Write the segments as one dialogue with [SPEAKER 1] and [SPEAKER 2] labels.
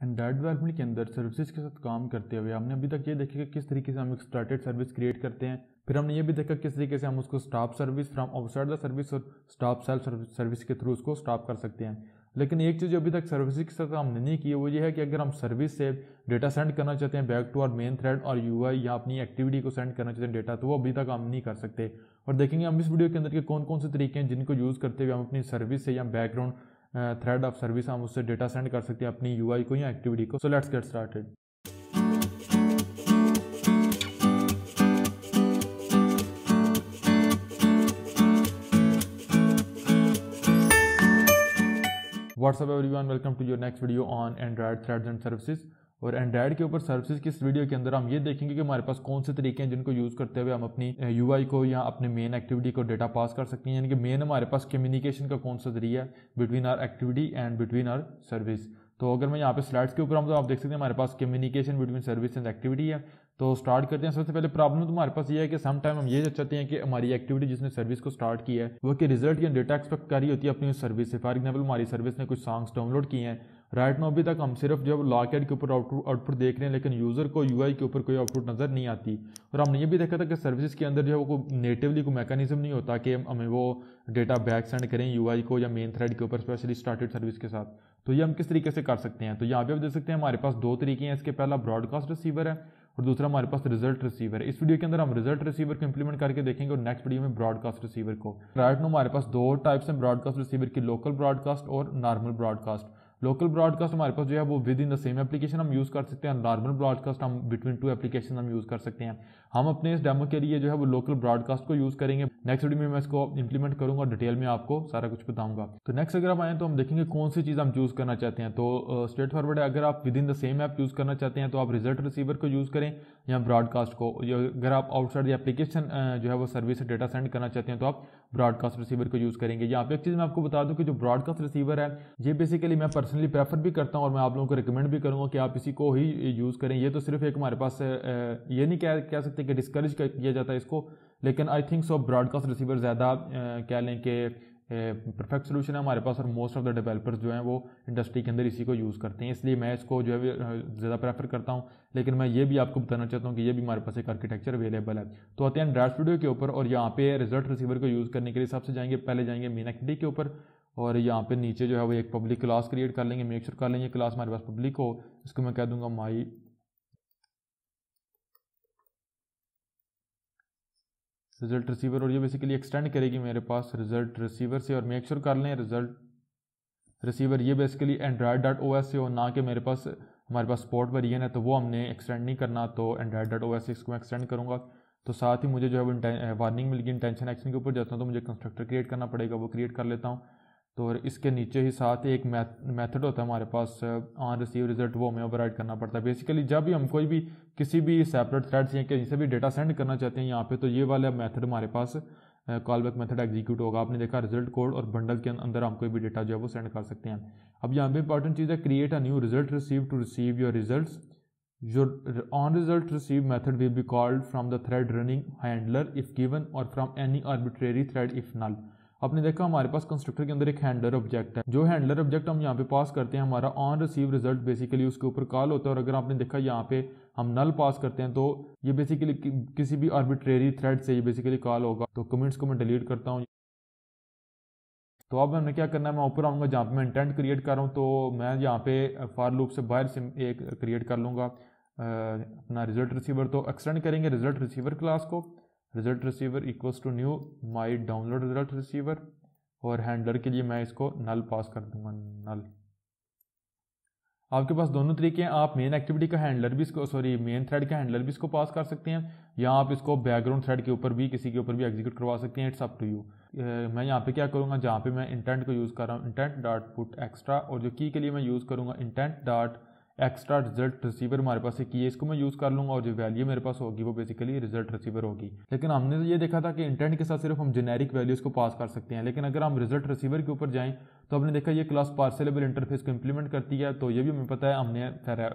[SPEAKER 1] Android development کے اندر services کے ساتھ کام کرتے ہوئے ہم نے ابھی تک یہ دیکھا کہ کس طریقے سے ہم ایک اسٹارٹیڈ سروس کریٹ کرتے ہیں پھر ہم نے یہ بھی دیکھا کس طریقے سے ہم اس کو stop service from outside the service اور اسٹاپ سیل سروس کے تھرو اس کو اسٹاپ کر سکتے ہیں لیکن ایک چیز جو ابھی تک سروسز کے ساتھ ہم نے نہیں کی وہ یہ ہے کہ اگر ہم سروس سے ڈیٹا سینڈ کرنا چاہتے ہیں بیک ٹو اور مین تھریڈ اور یو آئی یا اپنی ایکٹیویٹی کو سینڈ کرنا چاہتے ہیں ڈیٹا تو وہ ابھی تک ہم نہیں کر سکتے اور دیکھیں گے ہم اس ویڈیو کے اندر کے کون کون سے طریقے ہیں جن کو یوز کرتے ہوئے ہم اپنی سروس سے یا background thread of service ہم اس سے ڈیٹا سینڈ کر سکتے ہیں اپنی یو آئی کو یا ایکٹیویٹی کو. So let's get started what's up everyone welcome to your next video on Android threads and services اور اینڈرائڈ کے اوپر سروسز کی اس ویڈیو کے اندر ہم یہ دیکھیں گے کہ ہمارے پاس کون سے طریقے ہیں جن کو یوز کرتے ہوئے ہم اپنی یو آئی کو یا اپنے مین ایکٹیویٹی کو ڈیٹا پاس کر سکتے ہیں۔ یعنی کہ مین ہمارے پاس کمیونیکیشن کا کون سا ذریعہ ہے between our activity and between our service تو اگر میں یہاں پہ سلائڈس کے اوپر ہم تو آپ دیکھ سکتے ہیں ہمارے پاس communication between service and activity ہے۔ تو اسٹارٹ کرتے ہیں۔ سب سے پہلے پرابلم تو ہمارے پاس یہ ہے کہ سم ٹائم ہم یہ چاہتے ہیں کہ ہماری ایکٹیویٹی جس نے سروس کو اسٹارٹ کی ہے وہ کہ رزلٹ یا ڈیٹا ایکسپیکٹ کری ہوتی ہے اپنی سروس سے۔ فار ایگزامپل ہماری سروس نے کچھ سانگس ڈاؤن لوڈ کیے ہیں۔ رائٹ نو ابھی تک ہم صرف جب لاک ایڈ کے اوپر آؤٹ پٹ دیکھ رہے ہیں، لیکن یوزر کو یو آئی کے اوپر کوئی آؤٹ پٹ نظر نہیں آتی۔ اور ہم نے یہ بھی دیکھا تھا کہ سروسز کے اندر جو ہے وہ نیٹیولی کوئی میکانزم نہیں ہوتا کہ ہمیں وہ ڈیٹا بیک سینڈ کریں یو آئی کو یا مین تھریڈ کے اوپر اسپیشلی اسٹارٹیڈ سروس کے ساتھ۔ تو یہ ہم کس طریقے سے کر سکتے ہیں؟ تو یہاں پہ آپ دیکھ سکتے ہیں ہمارے پاس دو طریقے ہیں۔ اس کے پہلا براڈ کاسٹ ریسیور ہے اور دوسرا ہمارے پاس ریزلٹ ریسیور ہے۔ اس ویڈیو کے اندر ہم ریزلٹ ریسیور کو امپلیمنٹ کر کے دیکھیں گے اور نیکسٹ ویڈیو میں براڈ کاسٹ ریسیور کو۔ رائٹ نو ہمارے پاس دو ٹائپس ہیں براڈ کاسٹ ریسیور کی لوکل براڈ کاسٹ اور normal broadcast local broadcast ہمارے پاس جو ہے وہ with in the same application ہم یوز کر سکتے ہیں. نارمل براڈ کاسٹ ہم بٹوین ٹو اپلیکیشن ہم یوز کر سکتے ہیں. ہم اپنے اس ڈیمو کے لیے جو ہے وہ لوکل براڈ کاسٹ کو یوز کریں گے. نیکسٹ ویڈیو میں میں اس کو امپلیمنٹ کروں گا اور ڈیٹیل میں آپ کو سارا کچھ بتاؤں گا. تو نیکسٹ اگر ہم آئیں تو ہم دیکھیں گے کون سی چیز ہم چوز کرنا چاہتے ہیں. تو uh, اسٹریٹ فارورڈ ہے. اگر آپ with in the same app use کرنا چاہتے ہیں تو آپ ریزلٹ ریسیور کو یوز کریں. یا براڈ کاسٹ کو اگر آپ آؤٹ سائڈ اپلیکیشن جو ہے وہ سروس سے ڈیٹا سینڈ کرنا چاہتے ہیں تو آپ براڈ کاسٹ ریسیور کو یوز کریں گے۔ یہاں پہ ایک چیز میں آپ کو بتا دوں کہ جو براڈ کاسٹ ریسیور ہے، یہ بیسیکلی میں پرسنلی پریفر بھی کرتا ہوں اور میں آپ لوگوں کو ریکمینڈ بھی کروں گا کہ آپ اسی کو ہی یوز کریں۔ یہ تو صرف ایک ہمارے پاس یہ نہیں کہہ سکتے کہ ڈسکریج کیا جاتا ہے اس کو، لیکن I think so broadcast receiver زیادہ کہہ لیں کہ پرفیکٹ سولوشن ہے۔ ہمارے پاس اور موسٹ آف دا ڈیولپرز جو ہیں وہ انڈسٹری کے اندر اسی کو یوز کرتے ہیں۔ اس لیے میں اس کو جو ہے زیادہ پریفر کرتا ہوں۔ لیکن میں یہ بھی آپ کو بتانا چاہتا ہوں کہ یہ بھی ہمارے پاس ایک آرکیٹیکچر اویلیبل ہے۔ تو آتے ہیں ڈیش ویڈیو کے اوپر اور یہاں پہ ریزلٹ ریسیور کو یوز کرنے کے لیے سب سے جائیں گے، پہلے جائیں گے مین ایکٹیوٹی کے اوپر اور یہاں پہ نیچے جو ہے وہ ایک پبلک کلاس کریٹ کر لیں گے میک شور کر لیں گے۔ کلاس ہمارے پاس پبلک ہو۔ اس کو میں کہہ دوں گا مائی ریزلٹ ریسیور اور یہ بیسیکلی ایکسٹینڈ کرے گی میرے پاس ریزلٹ ریسیور سے اور میک شور کر لیں رزلٹ ریسیور یہ basically Android dot O S سے ہو، نہ کہ میرے پاس، ہمارے پاس سپورٹ ویرین ہے، تو وہ ہم نے ایکسٹینڈ نہیں کرنا، تو اینڈرائڈ ڈاٹ او ایس سے اس کو میں ایکسٹینڈ کروں گا۔ تو ساتھ ہی مجھے جو ہے وہ وارننگ مل گئی انٹینشن ایکشن کے اوپر جاتا ہوں، تو مجھے کنسٹرکٹر کریٹ کرنا پڑے گا، وہ کریٹ کر لیتا ہوں۔ تو اس کے نیچے ہی ساتھ ایک میتھڈ ہوتا ہے ہمارے پاس، آن ریسیو ریزلٹ وہ ہمیں اوور کرنا پڑتا ہے۔ بیسیکلی جب بھی ہم کوئی بھی کسی بھی سیپریٹ تھریڈ یا کہیں سے بھی ڈیٹا سینڈ کرنا چاہتے ہیں یہاں پہ، تو یہ والا میتھڈ ہمارے پاس کال بیک میتھڈ ایگزیکیوٹ ہوگا۔ آپ نے دیکھا ریزلٹ کوڈ اور بنڈل کے اندر ہم کوئی بھی ڈیٹا جو ہے وہ سینڈ کر سکتے ہیں۔ اب یہاں پہ امپورٹنٹ چیز ہے create a new result receive to receive your results your on result receive method will be called from the thread running handler if given or from any arbitrary thread if null آپ نے دیکھا ہمارے پاس constructor کے اندر ایک handler object ہے۔ جو handler object ہم یہاں پہ پاس کرتے ہیں، ہمارا آن ریسیو ریزلٹ بیسیکلی اس کے اوپر کال ہوتا ہے۔ اور اگر آپ نے دیکھا یہاں پہ ہم نل پاس کرتے ہیں، تو یہ بیسیکلی کسی بھی آربیٹری تھریڈ سے یہ بیسیکلی کال ہوگا۔ تو کمنٹس کو میں ڈیلیٹ کرتا ہوں۔ تو اب میں نے کیا کرنا ہے؟ میں اوپر آؤں گا جہاں پہ میں انٹینٹ کریٹ کر رہا ہوں، تو میں یہاں پہ فار لوپ سے باہر سے ایک کریٹ کر لوں گا۔ اپنا ریزلٹ ریسیور تو ایکسٹینڈ کریں گے ریزلٹ ریسیور کلاس کو۔ Result receiver equals to new my download result receiver اور ہینڈلر کے لیے میں اس کو نل پاس کر دوں گا نل آپ کے پاس دونوں طریقے ہیں، آپ مین ایکٹیویٹی کا ہینڈلر بھی اس کو سوری مین تھریڈ کا ہینڈلر بھی اس کو پاس کر سکتے ہیں، یا آپ اس کو بیک گراؤنڈ تھریڈ کے اوپر بھی کسی کے اوپر بھی ایگزیکیوٹ کروا سکتے ہیں اٹس اپ ٹو یو میں یہاں پہ کیا کروں گا، جہاں پہ میں انٹینٹ کو یوز کر رہا ہوں انٹینٹ ڈاٹ پٹ ایکسٹرا اور جو کی کے لیے میں یوز کروں گا intent dot extra result receiver ہمارے پاس ایک کی ہے اس کو میں یوز کر لوں گا اور جو ویلیو میرے پاس ہوگی وہ بیسیکلی ریزلٹ ریسیور ہوگی۔ لیکن ہم نے یہ دیکھا تھا کہ انٹینٹ کے ساتھ صرف ہم جنیرک ویلیوز کو پاس کر سکتے ہیں، لیکن اگر ہم ریزلٹ ریسیور کے اوپر جائیں تو ہم نے دیکھا یہ کلاس پارسلیبل انٹرفیس کو امپلیمنٹ کرتی ہے۔ تو یہ بھی ہمیں پتہ ہے، ہم نے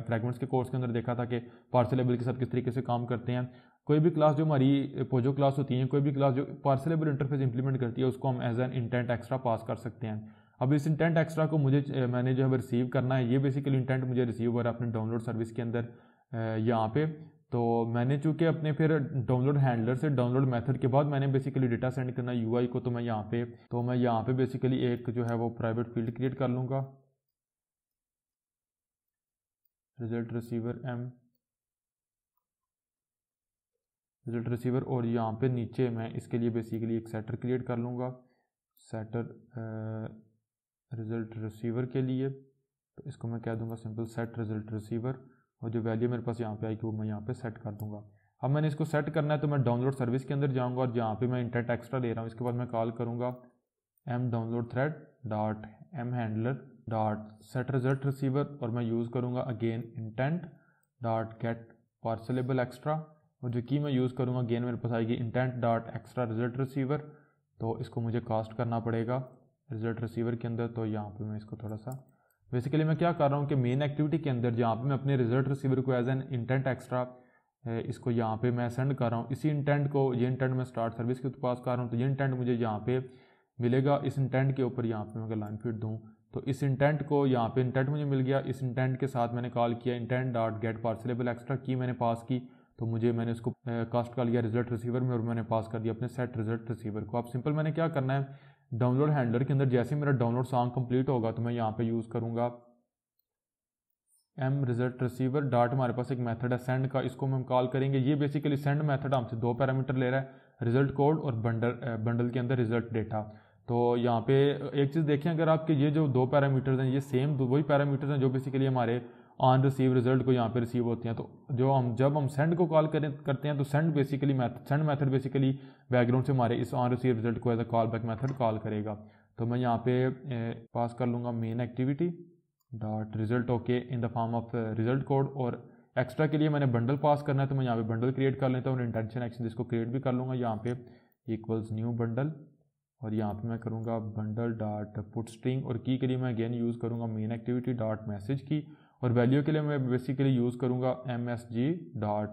[SPEAKER 1] فریگمنٹس کے کورس کے اندر دیکھا تھا کہ پارسلیبل کے ساتھ کس طریقے سے کام کرتے ہیں۔ کوئی بھی کلاس جو ہماری پوجو کلاس ہوتی ہیں، کوئی بھی کلاس جو پارسلیبل انٹرفیس امپلیمنٹ کرتی ہے، اس کو ہم as an intent extra pass کر سکتے ہیں۔ اب اس انٹینٹ ایکسٹرا کو مجھے میں نے جو ہے ریسیو کرنا ہے، یہ بیسیکلی انٹینٹ مجھے ریسیو ہو رہا ہے اپنے ڈاؤن لوڈ سروس کے اندر یہاں پہ۔ تو میں نے چونکہ اپنے پھر ڈاؤن لوڈ ہینڈلر سے ڈاؤن لوڈ میتھڈ کے بعد میں نے بیسیکلی ڈیٹا سینڈ کرنا یو آئی کو، تو میں یہاں پہ، تو میں یہاں پہ بیسیکلی ایک جو ہے وہ پرائیویٹ فیلڈ کریٹ کر لوں گا۔ Result receiver M result receiver اور یہاں پہ نیچے میں اس کے لیے بیسیکلی ایک سیٹر کریٹ کر لوں گا۔ سیٹر رزلٹ ریسیور کے لیے، تو اس کو میں کہہ دوں گا سمپل سیٹ رزلٹ ریسیور اور جو ویلیو میرے پاس یہاں پہ آئی کہ وہ میں یہاں پہ سیٹ کر دوں گا۔ اب میں نے اس کو سیٹ کرنا ہے تو میں ڈاؤن لوڈ سروس کے اندر جاؤں گا اور جہاں پہ میں انٹینٹ ایکسٹرا لے رہا ہوں، اس کے بعد میں کال کروں گا M download thread dot M handler dot set result receiver اور میں یوز کروں گا again intent dot get parcelable extra اور جو کی میں یوز کروں گا اگین میرے پاس آئے گی intent dot extra result receiver تو اس کو مجھے کاسٹ کرنا پڑے گا۔ رزلٹ ریسیور کے اندر، تو یہاں پہ میں اس کو تھوڑا سا بیسیکلی میں کیا کر رہا ہوں کہ مین ایکٹیویٹی کے اندر جہاں پہ میں اپنے رزلٹ ریسیور کو ایز این انٹینٹ ایکسٹرا اس کو یہاں پہ میں سینڈ کر رہا ہوں۔ اسی انٹینٹ کو، یہ انٹینٹ میں اسٹارٹ سروس کے پاس کر رہا ہوں، تو یہ انٹینٹ مجھے یہاں پہ ملے گا۔ اس انٹینٹ کے اوپر یہاں پہ میں اگر لائن فیٹ دوں، تو اس انٹینٹ کو یہاں پہ انٹینٹ مجھے مل گیا۔ اس انٹینٹ کے ساتھ میں نے کال کیا intent dot get parcelable extra کی میں نے پاس کی، تو مجھے میں نے اس کو کاسٹ کر لیا رزلٹ ریسیور میں اور میں نے پاس کر دیا اپنے سیٹ رزلٹ ریسیور کو۔ اب سمپل میں نے کیا کرنا ہے ڈاؤن لوڈ ہینڈلر کے اندر جیسے میرا ڈاؤن لوڈ سانگ کمپلیٹ ہوگا تو میں یہاں پہ یوز کروں گا ایم رزلٹ ریسیور ڈاٹ ہمارے پاس ایک میتھڈ ہے سینڈ کا، اس کو ہم کال کریں گے۔ یہ بیسیکلی سینڈ میتھڈ ہم سے دو پیرامیٹر لے رہا ہے رزلٹ کوڈ اور بنڈل بنڈل eh, کے اندر رزلٹ ڈیٹا تو یہاں پہ ایک چیز دیکھیں، اگر آپ کے یہ جو دو پیرامیٹرز ہیں، یہ سیم وہی پیرامیٹرز ہیں جو بیسیکلی ہمارے آن ریسیو رزلٹ کو یہاں پہ ریسیو ہوتے ہیں، تو جو ہم، جب ہم سینڈ کو کال کریں، کرتے ہیں، تو send basically method send method basically background سے ہمارے اس آن ریسیو رزلٹ کو as a callback method call کرے گا۔ تو میں یہاں پہ پاس کر لوں گا main activity dot result okay in the form of result code اور ایکسٹرا کے لیے میں نے بنڈل پاس کرنا ہے، تو میں یہاں پہ بنڈل کریٹ کر لیتا ہوں، اور انٹینشن ایکشن اس کو کریٹ بھی کر لوں گا، یہاں پہ ایکولز نیو بنڈل اور یہاں پہ میں کروں گا بنڈل ڈاٹ پٹ اسٹرنگ اور کی کے لیے میں اگین یوز کروں گا main activity dot message key اور ویلیو کے لیے میں بیسیکلی یوز کروں گا M S G dot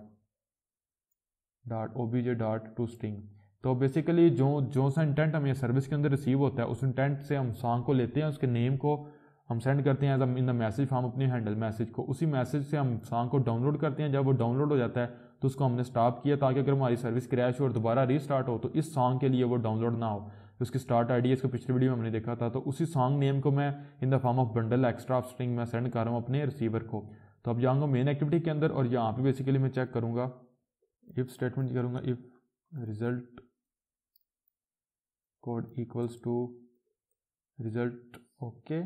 [SPEAKER 1] dot O B J dot to تو بیسیکلی جو جو سا انٹینٹ ہم یہ سروس کے اندر ریسیو ہوتا ہے، اس انٹینٹ سے ہم سانگ کو لیتے ہیں، اس کے نیم کو ہم سینڈ کرتے ہیں as in the message form اپنی ہینڈل میسج کو۔ اسی میسج سے ہم سانگ کو ڈاؤن لوڈ کرتے ہیں، جب وہ ڈاؤن لوڈ ہو جاتا ہے، تو اس کو ہم نے اسٹاپ کیا تاکہ اگر ہماری سروس کریش ہو اور دوبارہ ری اسٹارٹ ہو، تو اس سانگ کے لیے وہ ڈاؤن لوڈ نہ ہو۔ اس کی اسٹارٹ آئی ڈی اس کو پچھلی ویڈیو میں ہم نے دیکھا تھا، تو اسی سانگ نیم کو میں in the form of bundle extra of string میں سینڈ کر رہا ہوں اپنے ریسیور کو۔ تو اب جاؤں گا مین ایکٹیویٹی کے اندر اور یہاں پہ بیسیکلی میں چیک کروں گا۔ اف اسٹیٹمنٹ کروں گا if result code equals to result okay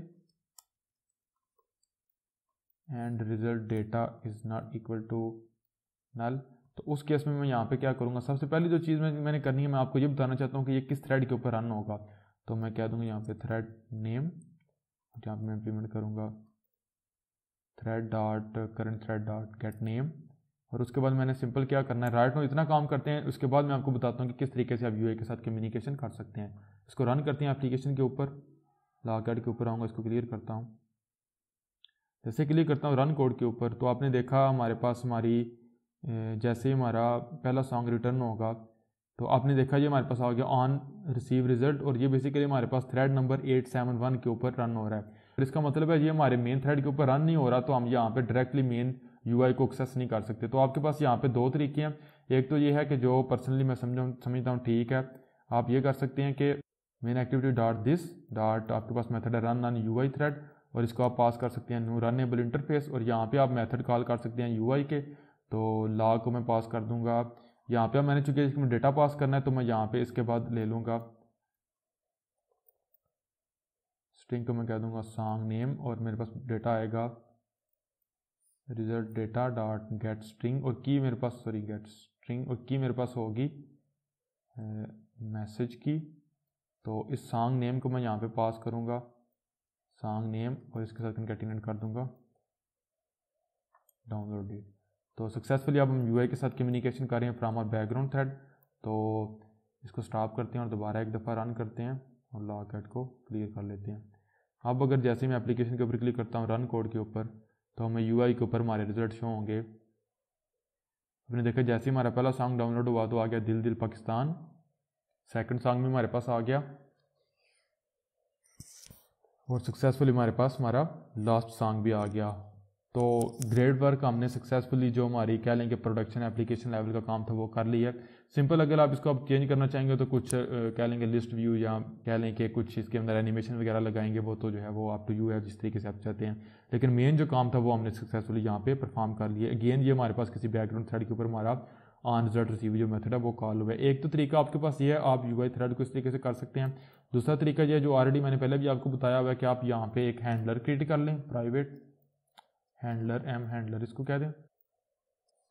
[SPEAKER 1] and result data is not equal to null تو اس کیس میں میں یہاں پہ کیا کروں گا؟ سب سے پہلی جو چیز میں میں نے کرنی ہے، میں آپ کو یہ بتانا چاہتا ہوں کہ یہ کس تھریڈ کے اوپر رن ہوگا۔ تو میں کہہ دوں گا یہاں پہ تھریڈ نیم جہاں پہ میں امپلیمنٹ کروں گا thread dot current thread dot get name اور اس کے بعد میں نے سمپل کیا کرنا ہے۔ رائٹ نو اتنا کام کرتے ہیں، اس کے بعد میں آپ کو بتاتا ہوں کہ کس طریقے سے آپ یو اے کے ساتھ کمیونیکیشن کر سکتے ہیں۔ اس کو رن کرتے ہیں اپلیکیشن کے اوپر۔ لاگ ایڈ کے اوپر آؤں گا، اس کو کلیئر کرتا ہوں۔ جیسے کلیئر کرتا ہوں رن کوڈ کے اوپر۔ تو آپ نے دیکھا ہمارے پاس ہماری جیسے ہی ہمارا پہلا سانگ ریٹرن ہوگا، تو آپ نے دیکھا یہ ہمارے پاس آ گیا آن ریسیو ریزلٹ اور یہ بیسیکلی ہمارے پاس thread number eight seven one کے اوپر رن ہو رہا ہے۔ اور اس کا مطلب ہے یہ ہمارے مین تھریڈ کے اوپر رن نہیں ہو رہا، تو ہم یہاں پہ ڈائریکٹلی مین یو آئی کو ایکسیس نہیں کر سکتے۔ تو آپ کے پاس یہاں پہ دو طریقے ہیں۔ ایک تو یہ ہے کہ جو پرسنلی میں سمجھا سمجھتا ہوں ٹھیک ہے، آپ یہ کر سکتے ہیں کہ main activity dot this dot آپ کے پاس میتھڈ ہے رن آن یو آئی تھریڈ اور اس کو آپ پاس کر سکتے ہیں نیو رنیبل انٹرفیس اور یہاں پہ آپ میتھڈ کال کر سکتے ہیں یو آئی کے۔ تو لا کو میں پاس کر دوں گا۔ یہاں پہ میں نے چونکہ اس میں ڈیٹا پاس کرنا ہے تو میں یہاں پہ اس کے بعد لے لوں گا۔ اسٹرنگ کو میں کہہ دوں گا سانگ نیم اور میرے پاس ڈیٹا آئے گا۔ Result data dot get string اور کی میرے پاس سوری گیٹ اسٹرنگ اور کی میرے پاس ہوگی میسج کی تو اس سانگ نیم کو میں یہاں پہ پاس کروں گا۔ سانگ نیم اور اس کے ساتھ کنکیٹینیٹ کر دوں گا۔ ڈاؤن لوڈ ڈیٹ تو سکسیزفلی اب ہم یو آئی کے ساتھ کمیونیکیشن کر رہے ہیں from our background thread تو اس کو اسٹاپ کرتے ہیں اور دوبارہ ایک دفعہ رن کرتے ہیں اور لاک ایٹ کو کلیئر کر لیتے ہیں۔ اب اگر جیسے میں اپلیکیشن کے اوپر کلک کرتا ہوں رن کوڈ کے اوپر، تو ہمیں یو آئی کے اوپر ہمارے ریزلٹ شو ہوں گے۔ آپ نے دیکھا جیسے ہمارا پہلا سانگ ڈاؤن لوڈ ہوا تو آ گیا دل دل پاکستان۔ سیکنڈ سانگ بھی ہمارے پاس آ گیا۔ اور سکسیزفلی ہمارے پاس ہمارا لاسٹ سانگ بھی آ گیا۔ تو گریڈ ورک ہم نے سکسیزفلی جو ہماری کہہ لیں کہ پروڈکشن اپلیکیشن لیول کا کام تھا وہ کر لیا. سمپل اگر آپ اس کو اب چینج کرنا چاہیں گے تو کچھ کہہ لیں گے لسٹ ویو یا کہہ لیں کہ کچھ اس کے اندر اینیمیشن وغیرہ لگائیں گے، وہ تو جو ہے وہ آپ ٹو یو ہے، جس طریقے سے آپ چاہتے ہیں. لیکن مین جو کام تھا وہ ہم نے سکسیزفلی یہاں پہ پرفارم کر لیا. اگین یہ ہمارے پاس کسی بیک گراؤنڈ تھریڈ کے اوپر ہمارا آن ریزلٹ ریسیو جو میتھڈ ہے وہ کال ہوا ہے. ایک تو طریقہ آپ کے پاس یہ ہے، آپ یو آئی تھریڈ کو اس طریقے سے کر سکتے ہیں. دوسرا طریقہ یہ جو آلریڈی میں نے پہلے بھی آپ کو بتایا ہوا ہے کہ آپ یہاں پہ ایک ہینڈلر کریٹ کر لیں پرائیویٹ ہینڈلر ایم ہینڈلر اس کو کہہ دیں.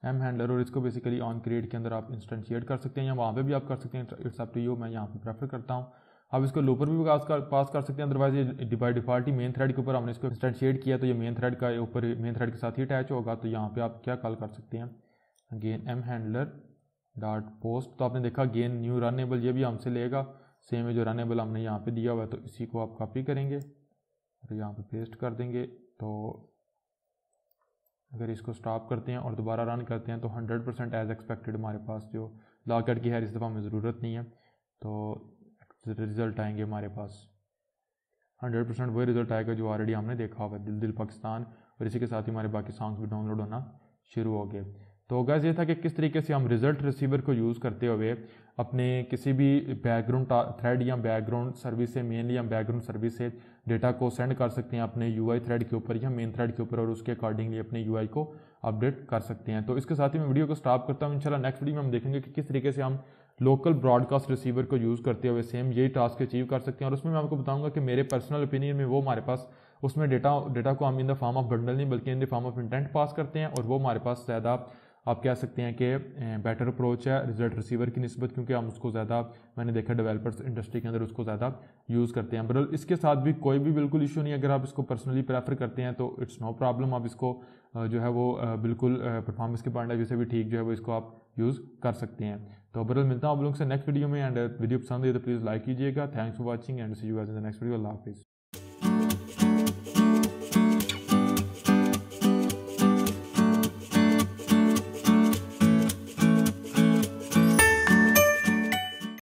[SPEAKER 1] ایم ہینڈلر اور اس کو بیسیکلی آن کریٹ کے اندر آپ انسٹنشیٹ کر سکتے ہیں یا وہاں پہ بھی آپ کر سکتے ہیں. اٹس اپ ٹو یو میں یہاں پہ پریفر کرتا ہوں. آپ اس کو لوپر بھی پاس کر سکتے ہیں. ادروائز یہ بائی ڈیفالٹ ہی مین تھریڈ کے اوپر ہم نے اس کو انسٹنشیٹ کیا تو یہ مین تھریڈ کا اوپر مین تھریڈ کے ساتھ ہی اٹیچ ہوگا. تو یہاں پہ آپ کیا کال کر سکتے ہیں؟ Again M handler dot post تو آپ نے دیکھا گین نیو رنیبل یہ بھی ہم سے لے گا. سیم ہے جو رنیبل ہم نے یہاں پہ دیا ہوا ہے تو اسی کو آپ کاپی کریں گے اور یہاں پہ پیسٹ کر دیں گے. تو اگر اس کو سٹاپ کرتے ہیں اور دوبارہ رن کرتے ہیں تو ہنڈریڈ پرسینٹ ایز ایکسپیکٹڈ ہمارے پاس جو لا کی ہے، اس دفعہ ہمیں ضرورت نہیں ہے۔ تو رزلٹ آئیں گے ہمارے پاس۔ ہنڈریڈ پرسینٹ وہی رزلٹ آئے گا جو آلریڈی ہم نے دیکھا ہوا ہے دل دل پاکستان۔ اور اسی کے ساتھ ہی ہمارے باقی سانگس بھی ڈاؤن لوڈ ہونا شروع ہو گئے۔ تو گیس یہ تھا کہ کس طریقے سے ہم ریزلٹ ریسیور کو یوز کرتے ہوئے اپنے کسی بھی بیک گراؤنڈ تھریڈ یا بیک گراؤنڈ سروس سے مینلی یا بیک گراؤنڈ سروس سے ڈیٹا کو سینڈ کر سکتے ہیں اپنے یو آئی تھریڈ کے اوپر یا مین تھریڈ کے اوپر اور اس کے اکارڈنگلی اپنے یو آئی کو اپڈیٹ کر سکتے ہیں۔ تو اس کے ساتھ ہی میں ویڈیو کو سٹاپ کرتا ہوں۔ انشاءاللہ نیکسٹ ویڈیو میں ہم دیکھیں گے کہ کس طریقے سے ہم لوکل براڈ کاسٹ ریسیور کو یوز کرتے ہوئے سیم یہی ٹاسک اچیو کر سکتے ہیں۔ اور اس میں میں آپ کو بتاؤں گا کہ میرے پرسنل اپینین میں وہ ہمارے پاس اس میں ڈیٹا ڈیٹا کو ہم in the form of bundle نہیں بلکہ in the form of intent pass کرتے ہیں اور وہ ہمارے پاس زیادہ آپ کہہ سکتے ہیں کہ بیٹر اپروچ ہے ریزلٹ ریسیور کی نسبت، کیونکہ ہم اس کو زیادہ، میں نے دیکھا ڈیولپرس انڈسٹری کے اندر اس کو زیادہ یوز کرتے ہیں۔ بٹ اس کے ساتھ بھی کوئی بھی بالکل ایشو نہیں، اگر آپ اس کو پرسنلی پریفر کرتے ہیں تو اٹس نو پرابلم آپ اس کو جو ہے وہ بالکل پرفارمنس کے پوائنٹ آف سے بھی ٹھیک جو ہے وہ اس کو آپ یوز کر سکتے ہیں۔ تو برل، ملتا ہوں آپ لوگوں سے نیکسٹ ویڈیو میں اینڈ ویڈیو پسند ہے تو پلیز لائک کیجیے گا۔ Thanks for watching and see you as in next video اللہ حافظ۔